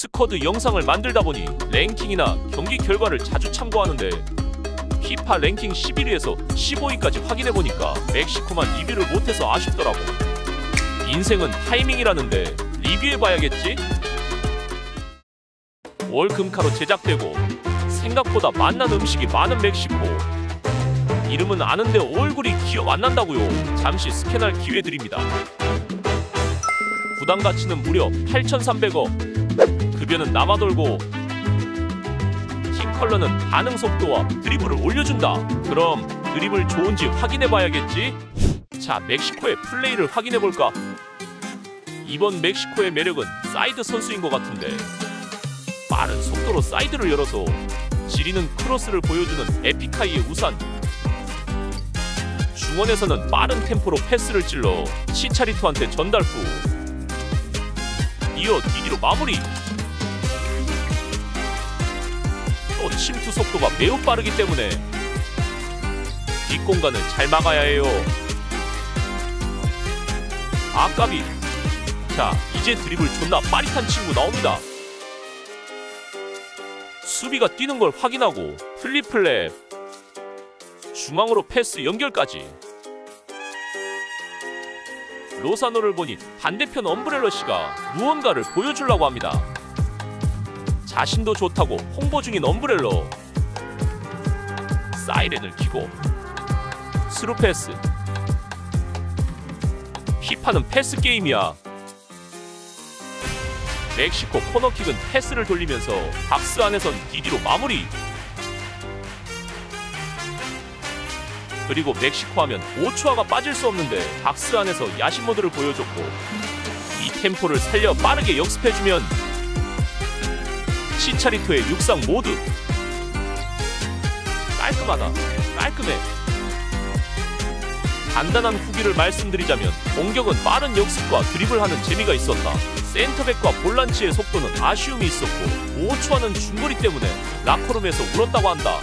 스쿼드 영상을 만들다 보니 랭킹이나 경기 결과를 자주 참고하는데 피파 랭킹 11위에서 15위까지 확인해 보니까 멕시코만 리뷰를 못해서 아쉽더라고. 인생은 타이밍이라는데 리뷰해 봐야겠지? 월금카로 제작되고 생각보다 맛난 음식이 많은 멕시코. 이름은 아는데 얼굴이 기억 안 난다고요. 잠시 스캔할 기회 드립니다. 구단 가치는 무려 8,300억. 급여는 남아돌고 팀 컬러는 반응 속도와 드리블을 올려준다. 그럼 드리블 좋은지 확인해 봐야겠지? 자, 멕시코의 플레이를 확인해 볼까? 이번 멕시코의 매력은 사이드 선수인 것 같은데 빠른 속도로 사이드를 열어서 지리는 크로스를 보여주는 에픽하이의 우산 중원에서는 빠른 템포로 패스를 찔러 치차리토한테 전달 후 이어 디디로 마무리 침투 속도가 매우 빠르기 때문에 뒷공간을 잘 막아야 해요. 아까비 자 이제 드리블 존나 빠릿한 친구 나옵니다. 수비가 뛰는 걸 확인하고 flip flap 중앙으로 패스 연결까지. 로사노를 보니 반대편 umbrella 씨가 무언가를 보여주려고 합니다. 자신도 좋다고 홍보 중인 umbrella 사이렌을 키고 스루 패스 피파는 패스 게임이야. 멕시코 코너킥은 패스를 돌리면서 박스 안에선 디디로 마무리. 그리고 멕시코 하면 오초아가 빠질 수 없는데 박스 안에서 야심 모드를 보여줬고 이 템포를 살려 빠르게 역습해주면 치차리토의 육상 모드 깔끔하다. 깔끔해. 간단한 후기를 말씀드리자면 공격은 빠른 역습과 드리블하는 재미가 있었다. 센터백과 볼란치의 속도는 아쉬움이 있었고 오초아는 중거리 때문에 라커룸에서 울었다고 한다